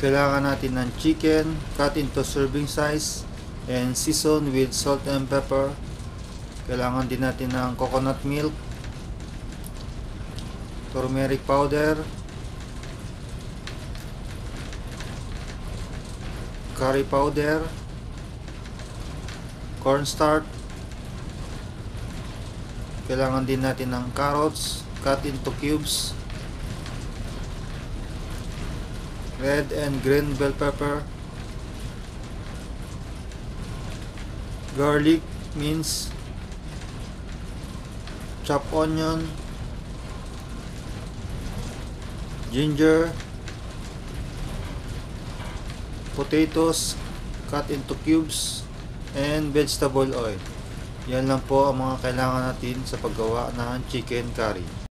Kailangan natin ng chicken, cut into serving size, and season with salt and pepper. Kailangan din natin ng coconut milk, turmeric powder, curry powder, cornstarch, kailangan din natin ng carrots cut into cubes, red and green bell pepper, garlic, mince, chopped onion, ginger, potatoes cut into cubes, and vegetable oil. Yan lang po ang mga kailangan natin sa paggawa ng chicken curry.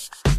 podcast.